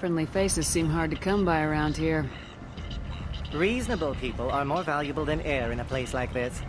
Friendly faces seem hard to come by around here. Reasonable people are more valuable than air in a place like this.